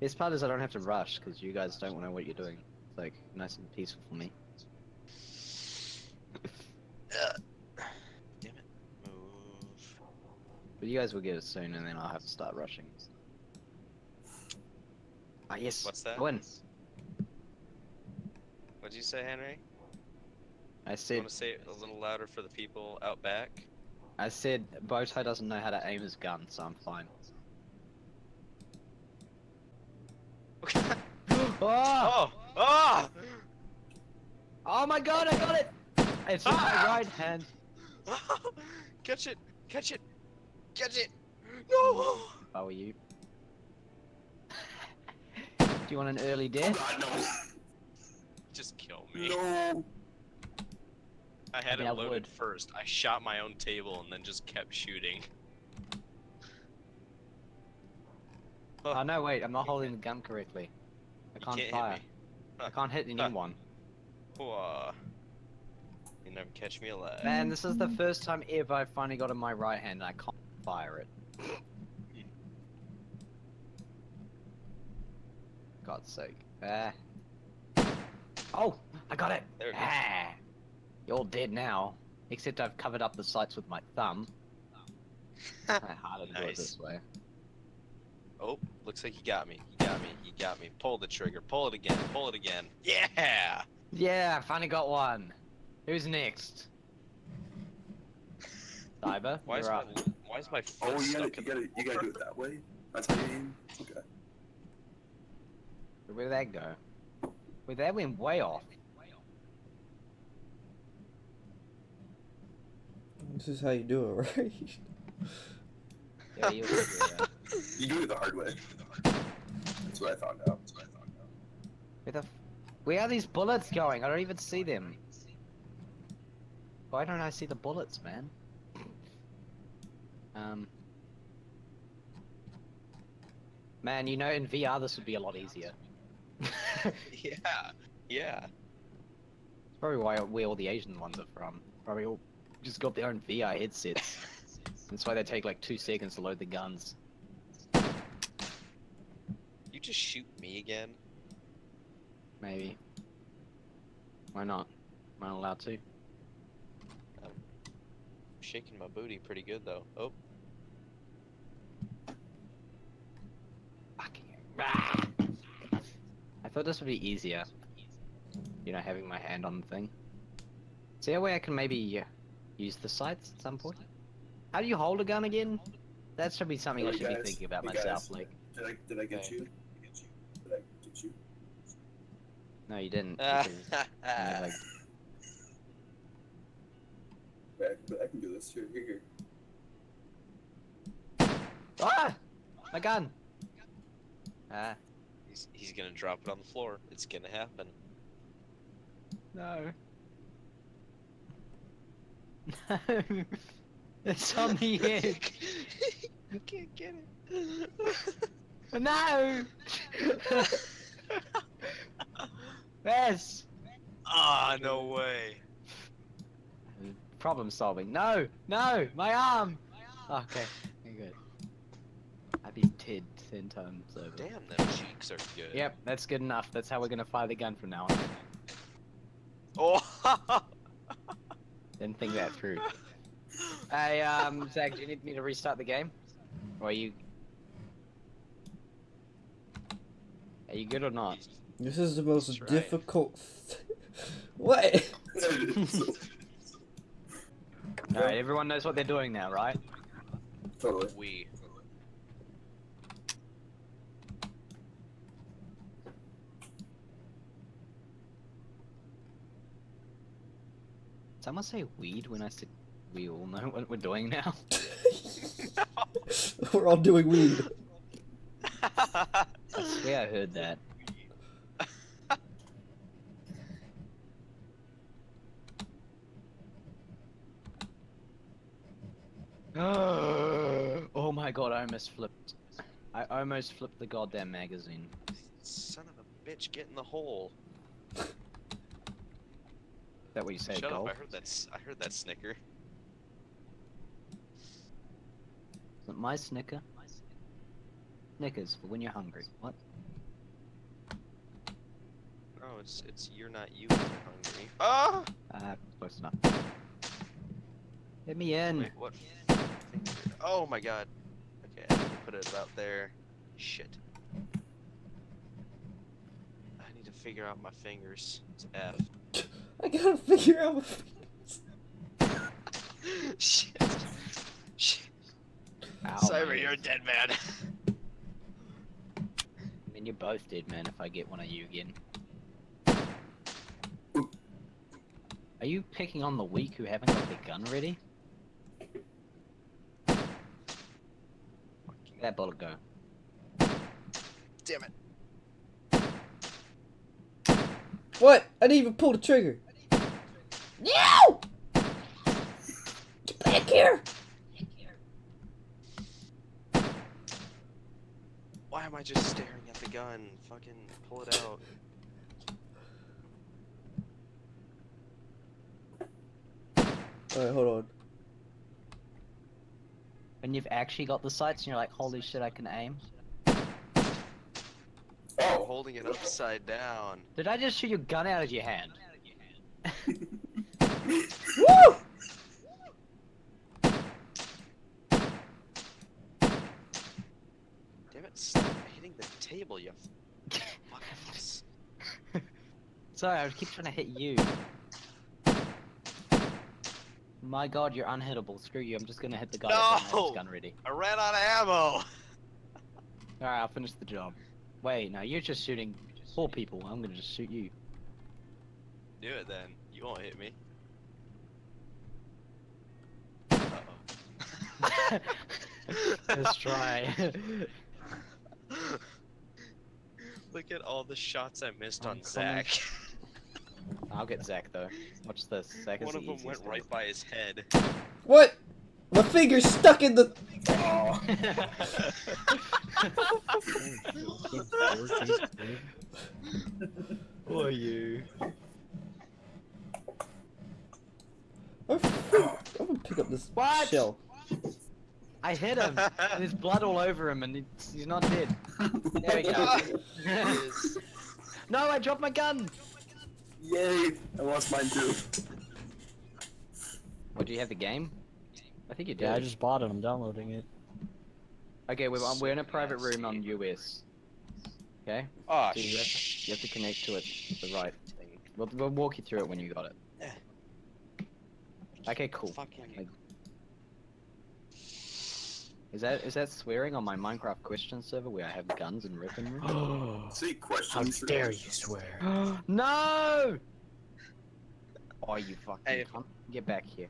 Best part is I don't have to rush because you guys don't know what you're doing. It's like nice and peaceful for me. Damn it. Move. But you guys will get it soon, and then I'll have to start rushing. Ah yes. What's that? Win. What'd you say, Henry? I said want to say it a little louder for the people out back? I said Bowtie doesn't know how to aim his gun, so I'm fine. Oh! Oh! Oh! Oh my god, I got it! It's in my Ah! right hand. Catch it! Catch it! Catch it! No! If I were you. Do you want an early death? God, no. Just kill me. No. I had mean, it loaded would. first. I shot my own table and then just kept shooting. Oh no, wait, I'm not holding the gun correctly. I can't, can't fire. I can't hit Huh. anyone. Whoa. You never catch me alive. Man, this is the first time ever I finally got in my right hand and I can't fire it. God's sake. Ah. Oh, I got it. There it goes. Ah. You're all dead now. Except I've covered up the sights with my thumb. I harder to do it Nice. this way. Oh, looks like he got me. He got me. He got me. Pull the trigger. Pull it again. Pull it again. Yeah! Yeah, I finally got one. Who's next? Cyber, Why is my up. why is my oh, foot Oh, you gotta, in you gotta, you gotta do it that way. That's how you aim. Okay. Where'd that go? Wait, that went way off. This is how you do it, right? Yeah, you'll figure it out. You do it the hard way. That's what I found out. That's what I found out. Where the f- Where are these bullets going? I don't even see them. Why don't I see the bullets, man? Um. Man, you know, in VR this would be a lot easier. Yeah. Yeah. It's probably why where all the Asian ones are from. Probably all just got their own VR headsets. That's why they take like two seconds to load the guns. You just shoot me again? Maybe. Why not? Am I allowed to? shaking my booty pretty good though. Oh, Fucking. Ah! I thought this would be easier. You know, having my hand on the thing. Is there a way I can maybe uh, use the sights at some point? How do you hold a gun again? That should be something I Hey, should be thinking about Hey, myself. guys. Like, Did I, did I get Okay. you? Did I get you? No, you didn't. Ah, because you had, like, Yeah, I can, I can do this. Here, here, here. ah, my gun. Ah, he's, he's gonna drop it on the floor. It's gonna happen. no. No. It's on the edge. I can't get it. No. Yes. Ah, no way. Problem solving. No, no, my arm. Okay, very good. I'd be dead ten times over. Damn, them cheeks are good. Yep, that's good enough. That's how we're gonna fire the gun from now on. Oh. Didn't think that through. Hey, um, Zac, do you need me to restart the game? Or are you? Are you good or not? This is the most That's right. difficult. Th- what? All right, everyone knows what they're doing now, right? totally. we. Someone say weed when I said we all know what we're doing now. We're all doing weed. I swear I heard that. oh my god, I almost flipped. I almost flipped the goddamn magazine. Son of a bitch, get in the hole. Is that what you say, Shut golf? up! I heard that. I heard that snicker. Is it my snicker? Snickers for when you're hungry. What? No, it's it's you're not you when you're hungry. Ah! Uh, close enough. Let me in. Wait, what? Finger? Oh my god. Okay, I need to put it about there. Shit. I need to figure out my fingers. It's F. I gotta figure out. My fingers. Shit. Shit. Ow, Cyber, man. you're a dead man. I mean, you're both dead, man. If I get one of you again. Are you picking on the weak who haven't got their gun ready? Let that bullet go. Damn it. What? I didn't even pull the trigger. No! Get back here! Why am I just staring at the gun? Fucking pull it out. Alright, hold on. When you've actually got the sights and you're like, holy shit, I can aim. Oh, holding it upside down. Did I just shoot your gun out of your hand? Woo! Damn it, stop hitting the table, you fuckers. Sorry, I keep trying to hit you. My god, you're unhittable. Screw you, I'm just gonna hit the guy that doesn't have No! gun ready. I ran out of ammo! Alright, I'll finish the job. Wait, no, you're just shooting four people. I'm gonna just shoot you. Do it then. You won't hit me. Uh-oh. Let's try. Look at all the shots I missed I'm on coming. Zac. I'll get Zac though. Watch this. Zac is One the of them went right by his head. What? My finger's stuck in the. oh. Who are you? Oh, I'm gonna pick up this What? shell. I hit him, and there's blood all over him, and he's, he's not dead. There we go. No, I dropped my gun. Yay! I lost mine too. What do you have the game? I think you did. Yeah, I just bought it. I'm downloading it. Okay, we're, So um, we're in a private room on US. Okay, Oh, so you have, sh- you have to connect to it the right thing. We'll, we'll walk you through it when you got it. Okay, cool. Fucking. Like- Is that is that swearing on my Minecraft question server where I have guns and weaponry? See, How questions. dare you swear? no! Oh, you fucking Hey. cunt. Get back here.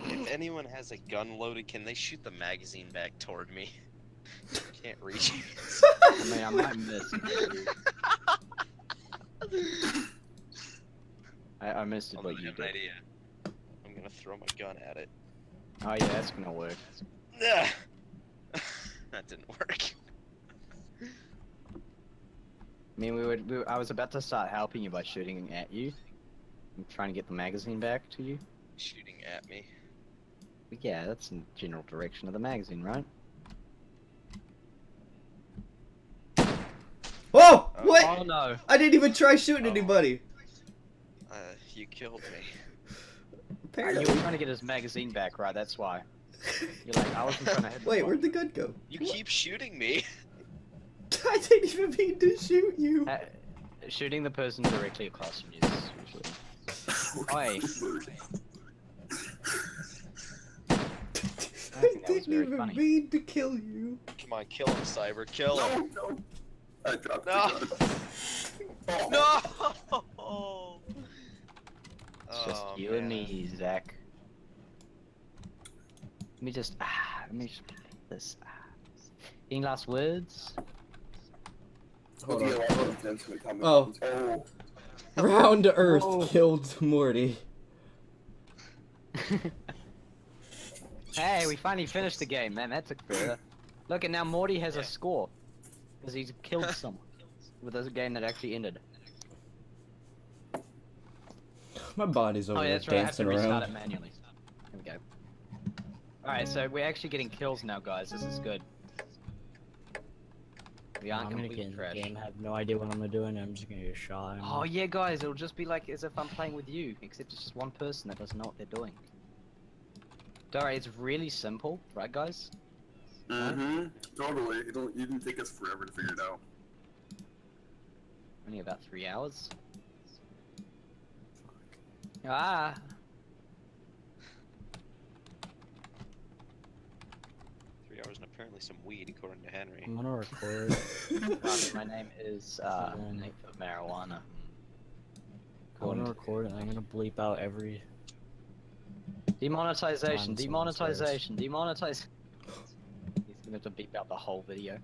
If anyone has a gun loaded, can they shoot the magazine back toward me? I Can't reach it. I mean, I might miss. I, I missed it, Hold on, what I you have an did. idea. I'm gonna throw my gun at it. Oh yeah, that's gonna work. Ugh. That didn't work. I mean, we would. We, I was about to start helping you by shooting at you. I'm trying to get the magazine back to you. Shooting at me. But yeah, that's in general direction of the magazine, right? Oh! Oh. What? Oh no! I didn't even try shooting Oh. anybody. Uh, you killed me. You were trying to get his magazine back, right? That's why. You're like, I wasn't trying to hit. the Wait, where'd the gun go? You keep shooting me. I didn't even mean to shoot you. Uh, shooting the person directly across from you is usually. Oi. I think didn't even funny. mean to kill you. Come on, kill him, Cyber. Kill him. No, no. I dropped No. the gun. Oh. No. It's just Oh, you and me, Zac. Let me just. Ah, let me just play this. Ah. Any last words? Hold Okay, on. a lot of intense when it comes- Oh. Oh. Round to Earth Oh. killed Morty. hey, we finally finished the game, man. That took forever. Look, and now Morty has Yeah. a score because he's killed someone with a game that actually ended. My body's over Oh, yeah, that's right. I have to dancing restart around. it manually. Here we go. Alright, so we're actually getting kills now, guys. This is good. We aren't I'm gonna complete get in the trash. game, have no idea what I'm gonna do, and I'm just gonna get shot. and- Oh yeah, guys, it'll just be like as if I'm playing with you, except it's just one person that doesn't know what they're doing. Don't worry, it's really simple, right, guys? Mm-hmm. Totally. It'll even take us forever to figure it out. Only about three hours. Ah, apparently some weed, according to Henry. I'm gonna record. my name is uh, Nick of Marijuana. I'm gonna record and I'm gonna bleep out every. Demonetization, demonetization, demonetization. He's gonna have to beep out the whole video.